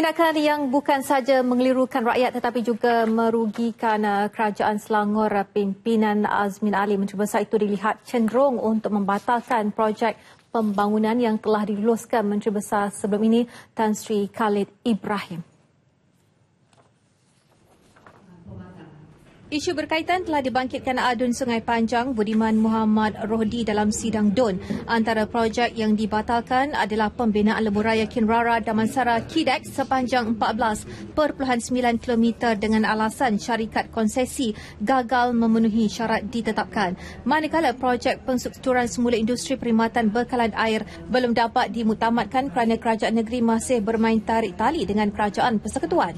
Tindakan yang bukan saja mengelirukan rakyat tetapi juga merugikan uh, kerajaan Selangor pimpinan Azmin Ali Menteri Besar itu dilihat cenderung untuk membatalkan projek pembangunan yang telah diluluskan Menteri Besar sebelum ini Tan Sri Khalid Ibrahim. Isu berkaitan telah dibangkitkan adun Sungai Panjang Budiman Muhammad Rohdi dalam sidang DUN. Antara projek yang dibatalkan adalah pembinaan lebuh Kinrara Damansara Kidex sepanjang 14.9 km dengan alasan syarikat konsesi gagal memenuhi syarat ditetapkan. Manakala projek penstrukturan semula industri perkhidmatan bekalan air belum dapat dimutamatkan kerana kerajaan negeri masih bermain tarik tali dengan kerajaan persekutuan.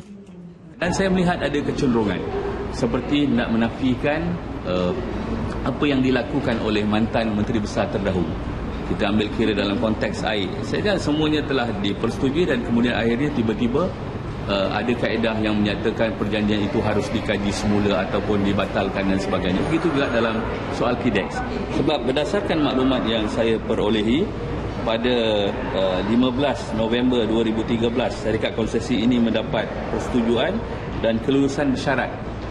Dan saya melihat ada kecenderungan seperti nak menafikan uh, apa yang dilakukan oleh mantan Menteri Besar terdahulu. Kita ambil kira dalam konteks air. Saya rasa semuanya telah dipersetujui dan kemudian akhirnya tiba-tiba uh, ada kaedah yang menyatakan perjanjian itu harus dikaji semula ataupun dibatalkan dan sebagainya. Begitu juga dalam soal KIDEX. Sebab berdasarkan maklumat yang saya perolehi, pada uh, 15 November 2013 syarikat konsesi ini mendapat persetujuan dan kelulusan bersyarat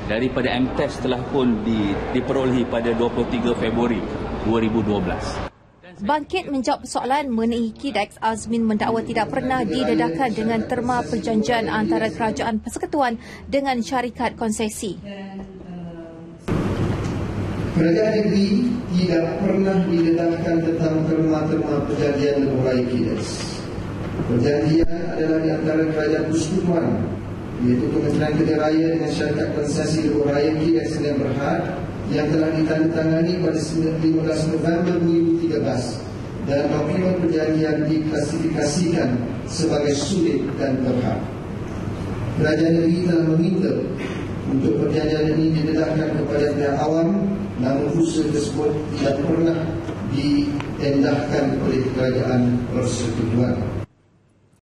daripada MTES telah pun di, diperolehi pada 23 Februari 2012. Bangkit menjawab soalan mengenai KIDEX, Azmin mendakwa tidak pernah didedahkan dengan terma perjanjian antara kerajaan persekutuan dengan syarikat konsesi. Kerajaan negeri tidak pernah didedahkan tentang terma-terma perjanjian lebuh KIDEX. Perjanjian adalah di antara kerajaan persekutuan iaitu Kementerian Kerja Raya dengan syarikat konsesi Lebuh Raya Kidas Sdn Berhad yang telah ditandatangani pada 15 November 2013 dan dokumen perjanjian diklasifikasikan sebagai sulit dan berhad. Kerajaan negeri telah meminta untuk perjanjian ini didedahkan kepada pihak awam namun usaha tersebut tidak pernah diendahkan oleh kerajaan persekutuan.